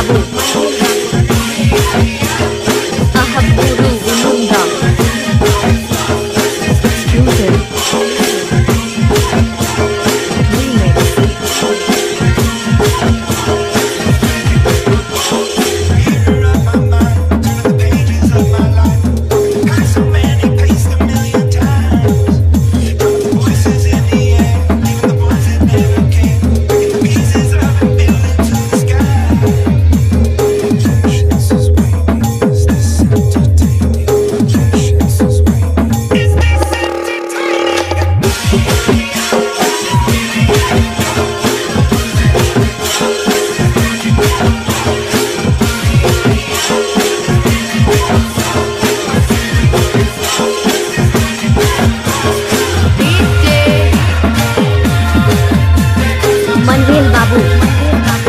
Mandir Babu. Ahab Mandir